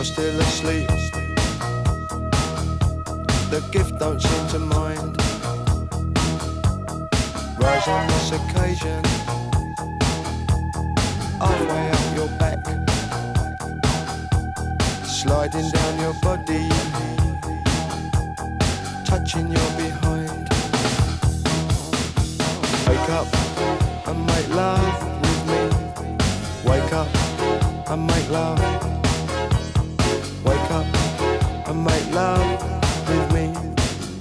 you're still asleep. The gift don't seem to mind. Rise on this occasion. I'll way up your back. Sliding down your body. Touching your behind. Wake up and make love with me. Wake up and make love. And make love with me.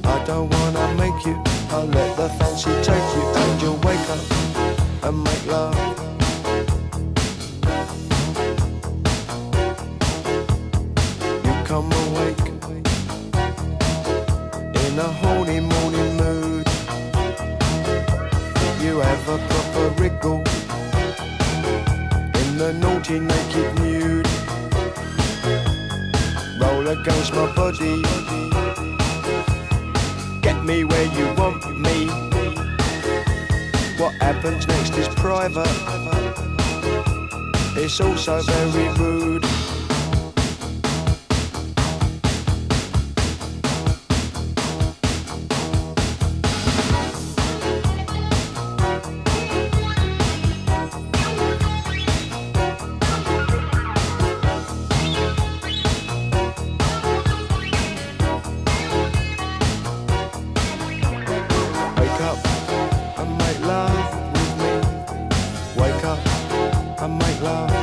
I don't wanna make you, I'll let the fancy take you and you'll wake up and make love. You come awake in a horny morning mood. You have a proper wriggle in the naughty naked nude against my body. Get me where you want me. What happens next is private. It's also very rude. love.